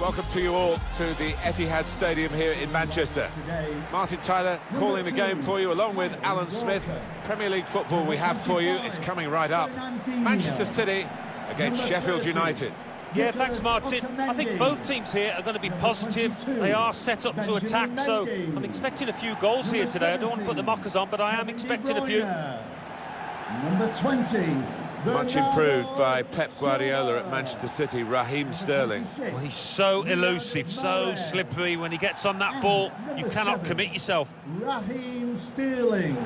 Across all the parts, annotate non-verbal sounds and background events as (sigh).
Welcome to you all to the Etihad Stadium here in Manchester. Martin Tyler calling the game for you along with Alan Smith. Premier League football we have for you. It's coming right up. Manchester City against Sheffield United. Yeah, thanks, Martin. I think both teams here are going to be positive. They are set up to attack, so I'm expecting a few goals here today. I don't want to put the mockers on, but I am expecting a few. Number 20, Much improved by Pep Guardiola at Manchester City, Raheem Sterling. Well, he's so elusive, so slippery. When he gets on that ball, you cannot commit yourself. Raheem Sterling.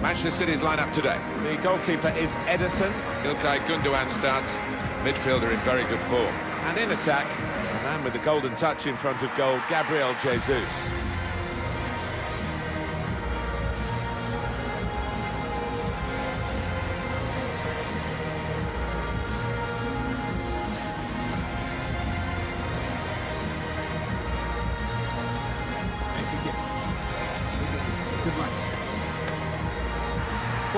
Manchester City's lineup today. The goalkeeper is Ederson. Ilkay Gundogan starts. Midfielder in very good form. And in attack, the man with the golden touch in front of goal, Gabriel Jesus.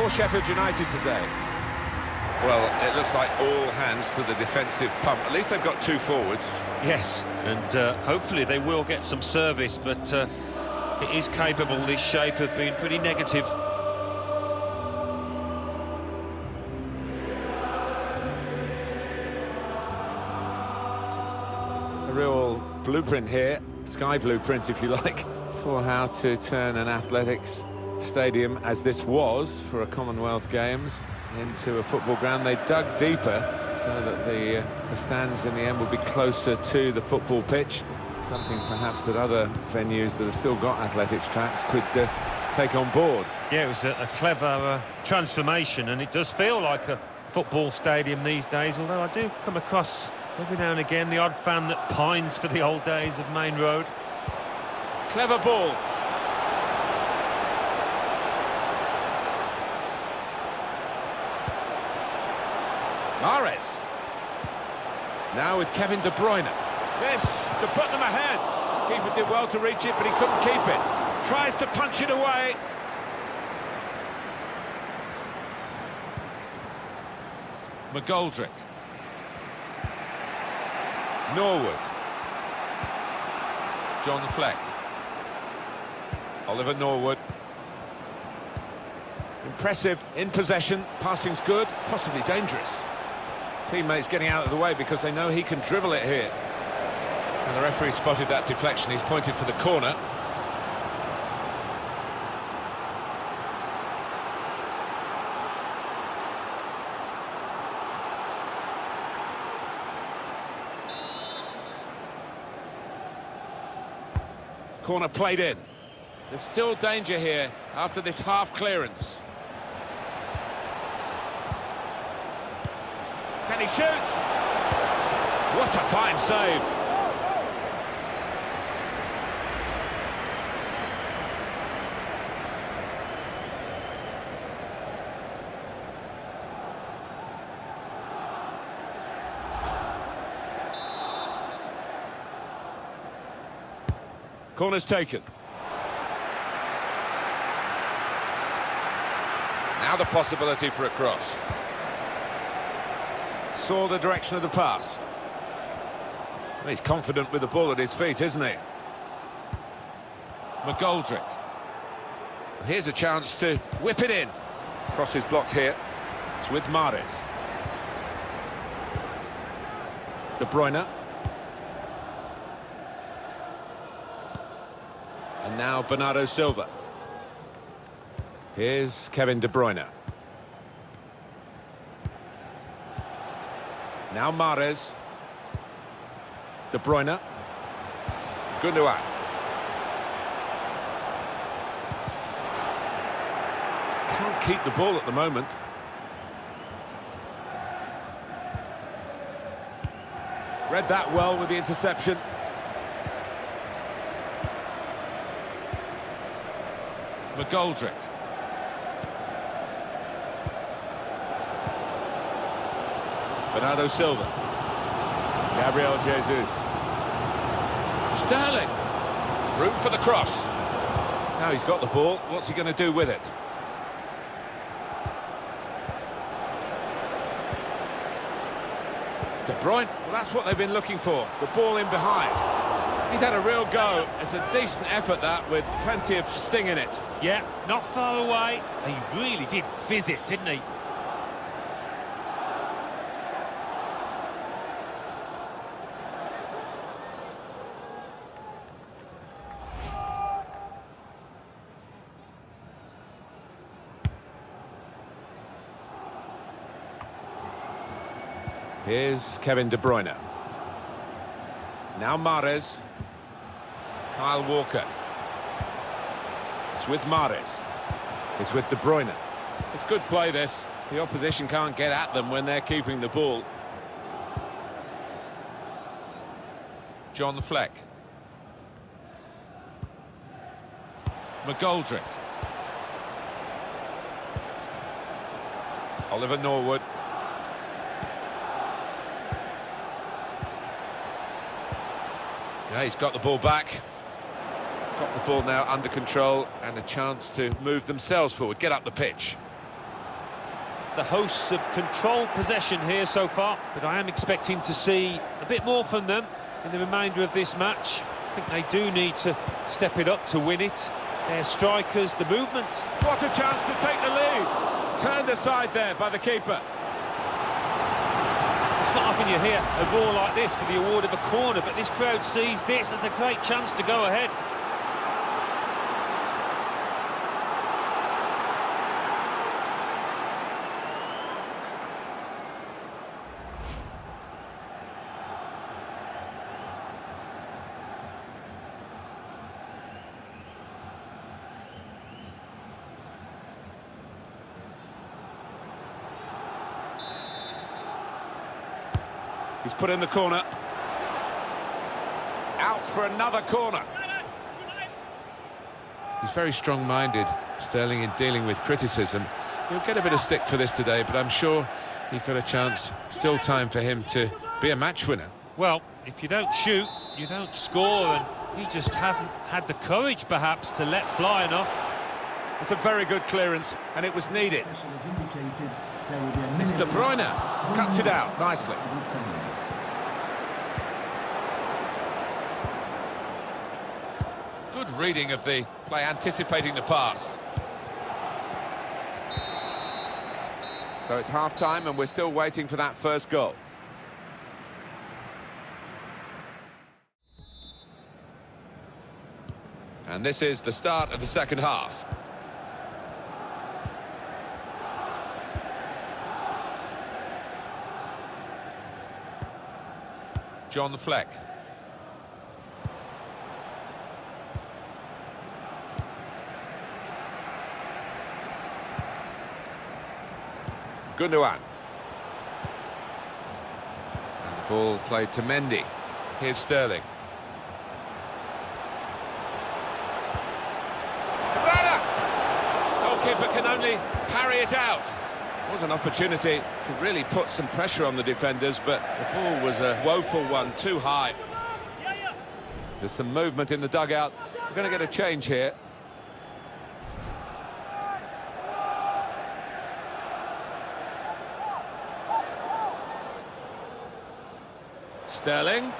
For Sheffield United today. Well, it looks like all hands to the defensive pump. At least they've got two forwards. Yes, and uh, hopefully they will get some service, but uh, it is capable, this shape, of being pretty negative. A real blueprint here, sky blueprint if you like, (laughs) for how to turn an athletics stadium, as this was for a Commonwealth Games, into a football ground. They dug deeper so that the, uh, the stands in the end would be closer to the football pitch, something perhaps that other venues that have still got athletics tracks could uh, take on board. Yeah, it was a, a clever uh, transformation, and it does feel like a football stadium these days, although I do come across every now and again the odd fan that pines for the old days of Maine Road. Clever ball. Mahrez. Now with Kevin De Bruyne. This to put them ahead. Keeper did well to reach it, but he couldn't keep it. Tries to punch it away. McGoldrick. Norwood. John Fleck. Oliver Norwood. Impressive in possession, passing's good, possibly dangerous. Teammates getting out of the way because they know he can dribble it here. And the referee spotted that deflection, he's pointed for the corner. Corner played in. There's still danger here after this half clearance. He shoot? What a fine save. Corner's taken. Now the possibility for a cross. Saw the direction of the pass. Well, he's confident with the ball at his feet, isn't he? McGoldrick. Here's a chance to whip it in. Cross is blocked here. It's with Mahrez. De Bruyne. And now Bernardo Silva. Here's Kevin De Bruyne. Now Mahrez. De Bruyne. Gundogan. Can't keep the ball at the moment. Read that well with the interception. McGoldrick. Bernardo Silva. Gabriel Jesus. Sterling. Room for the cross. Now he's got the ball. What's he going to do with it? De Bruyne, well, that's what they've been looking for, the ball in behind. He's had a real go. It's a decent effort, that, with plenty of sting in it. Yeah, not far away. He really did visit, didn't he? Here's Kevin De Bruyne. Now Mahrez. Kyle Walker. It's with Mahrez. It's with De Bruyne. It's good play, this. The opposition can't get at them when they're keeping the ball. John Fleck. McGoldrick. Oliver Norwood. Yeah, he's got the ball back. Got the ball now under control and a chance to move themselves forward, get up the pitch. The hosts have controlled possession here so far, but I am expecting to see a bit more from them in the remainder of this match. I think they do need to step it up to win it. Their strikers, the movement. What a chance to take the lead. Turned aside there by the keeper. Not often you hear a roar like this for the award of a corner, but this crowd sees this as a great chance to go ahead. He's put in the corner. Out for another corner. He's very strong-minded, Sterling, in dealing with criticism. He'll get a bit of stick for this today, but I'm sure he's got a chance. Still time for him to be a match winner. Well, if you don't shoot, you don't score, and he just hasn't had the courage, perhaps, to let fly enough. It's a very good clearance, and it was needed. It's De Bruyne. Cuts it out nicely. Good reading of the play, anticipating the pass. So it's half-time, and we're still waiting for that first goal. And this is the start of the second half. John Fleck. Gundogan. And the ball played to Mendy. Here's Sterling. Goalkeeper can only parry it out. Was an opportunity to really put some pressure on the defenders, but the ball was a woeful one, too high. There's some movement in the dugout. We're going to get a change here. Sterling.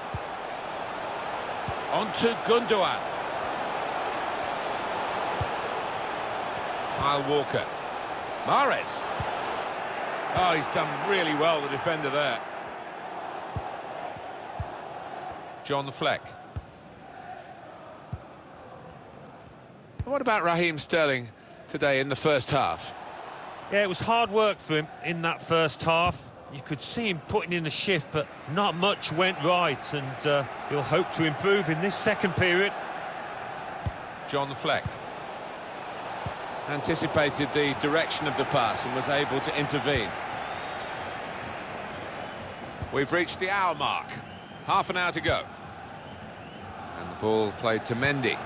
On to Gundogan. Kyle Walker. Mahrez. Oh, he's done really well, the defender there. John Fleck. What about Raheem Sterling today in the first half? Yeah, it was hard work for him in that first half. You could see him putting in a shift, but not much went right, and uh, he'll hope to improve in this second period. John Fleck anticipated the direction of the pass and was able to intervene. We've reached the hour mark. Half an hour to go. And the ball played to Mendy.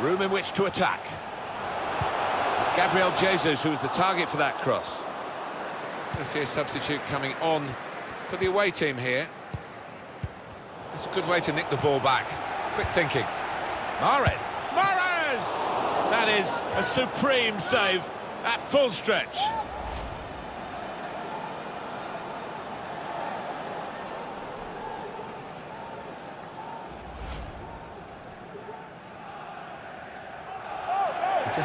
Room in which to attack. It's Gabriel Jesus who was the target for that cross. I see a substitute coming on for the away team here. It's a good way to nick the ball back. Quick thinking. Mahrez. Mahrez! That is a supreme save at full stretch.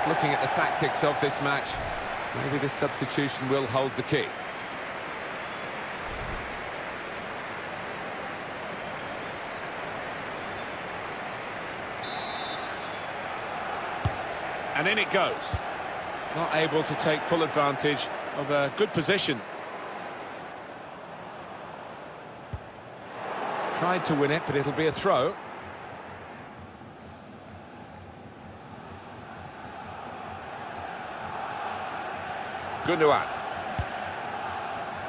Just looking at the tactics of this match, maybe this substitution will hold the key. And in it goes. Not able to take full advantage of a good position. Tried to win it, but it'll be a throw. Gundogan.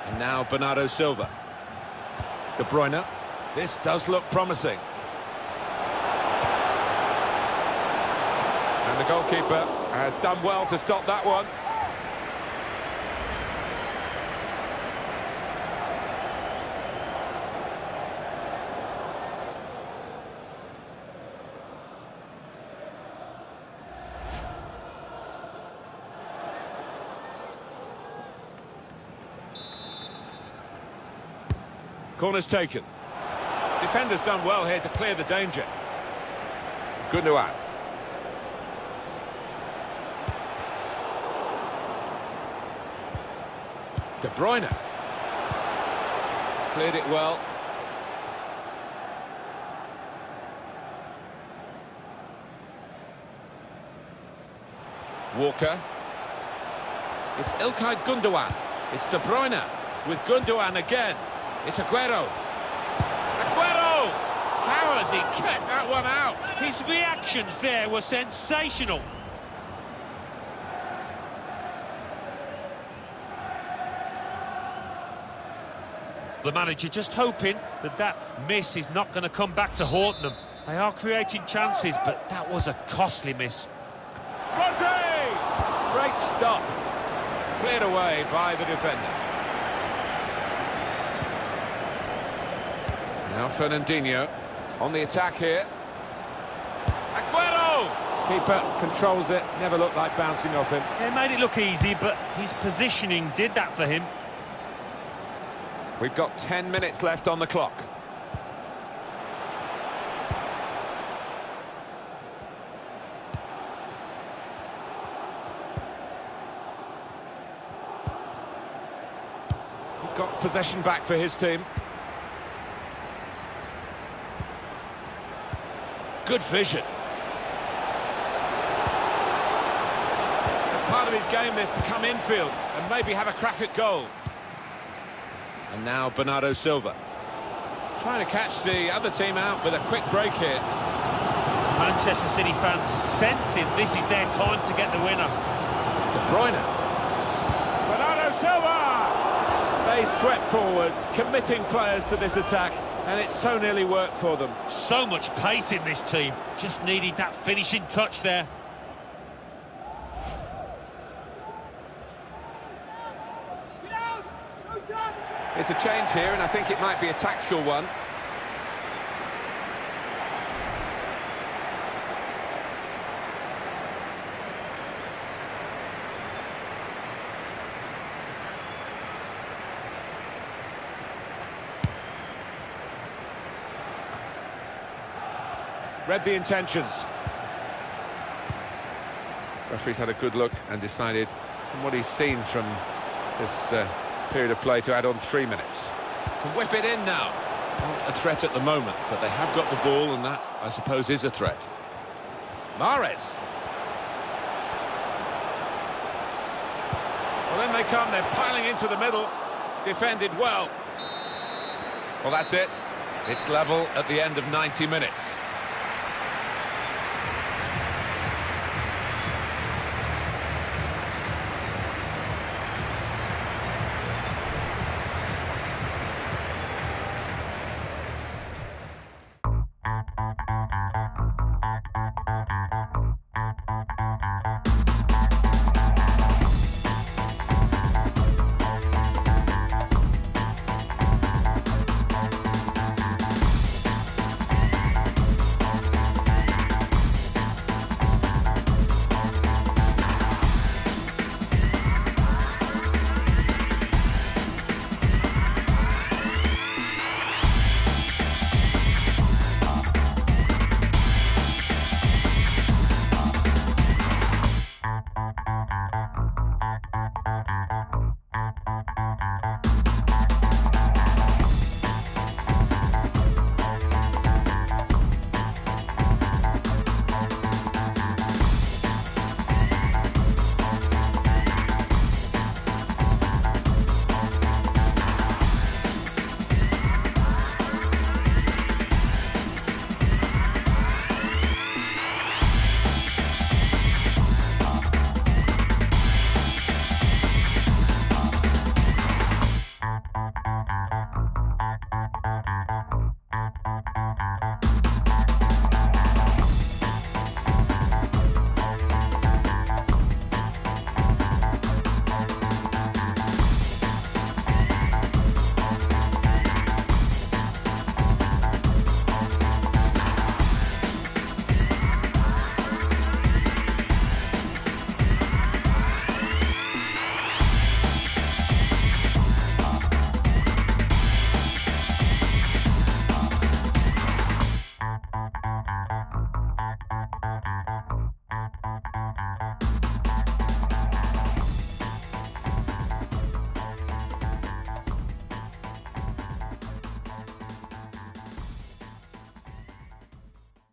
And now Bernardo Silva. De Bruyne. This does look promising. And the goalkeeper has done well to stop that one. Corner's taken. Defender's done well here to clear the danger. Gundogan. De Bruyne. Cleared it well. Walker. It's Ilkay Gundogan. It's De Bruyne with Gundogan again. It's Aguero. Aguero! How has he kept that one out? His reactions there were sensational. The manager just hoping that that miss is not going to come back to haunt them. They are creating chances, but that was a costly miss. Rodri! Great stop. Cleared away by the defender. Now Fernandinho on the attack here. Aguero! Keeper controls it, never looked like bouncing off him. It made it look easy, but his positioning did that for him. We've got 10 minutes left on the clock. He's got possession back for his team. Good vision. It's part of his game this to come infield and maybe have a crack at goal. And now Bernardo Silva. Trying to catch the other team out with a quick break here. Manchester City fans sensing this is their time to get the winner. De Bruyne. Bernardo Silva! They swept forward, committing players to this attack, and it so nearly worked for them. So much pace in this team. Just needed that finishing touch there. It's a change here, and I think it might be a tactical one. Read the intentions. Referee's had a good look and decided, from what he's seen from this uh, period of play, to add on three minutes. Can whip it in now. Not a threat at the moment, but they have got the ball, and that, I suppose, is a threat. Mahrez. Well, then they come, they're piling into the middle. Defended well. Well, that's it. It's level at the end of 90 minutes.